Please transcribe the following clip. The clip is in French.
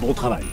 Bon travail.